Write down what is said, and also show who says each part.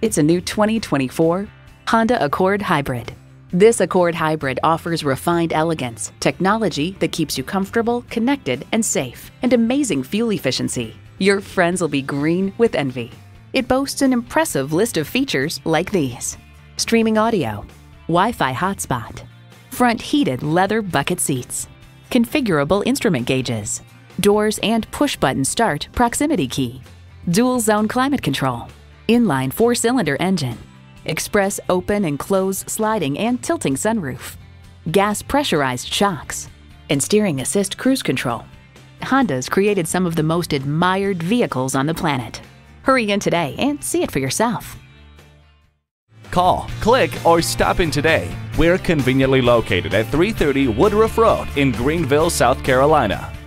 Speaker 1: It's a new 2024 Honda Accord Hybrid. This Accord Hybrid offers refined elegance, technology that keeps you comfortable, connected, and safe, and amazing fuel efficiency. Your friends will be green with envy. It boasts an impressive list of features like these streaming audio, Wi Fi hotspot, front heated leather bucket seats, configurable instrument gauges, doors and push button start proximity key, dual zone climate control, inline four cylinder engine express open and close sliding and tilting sunroof, gas pressurized shocks, and steering assist cruise control. Honda's created some of the most admired vehicles on the planet. Hurry in today and see it for yourself.
Speaker 2: Call, click, or stop in today. We're conveniently located at 330 Woodruff Road in Greenville, South Carolina.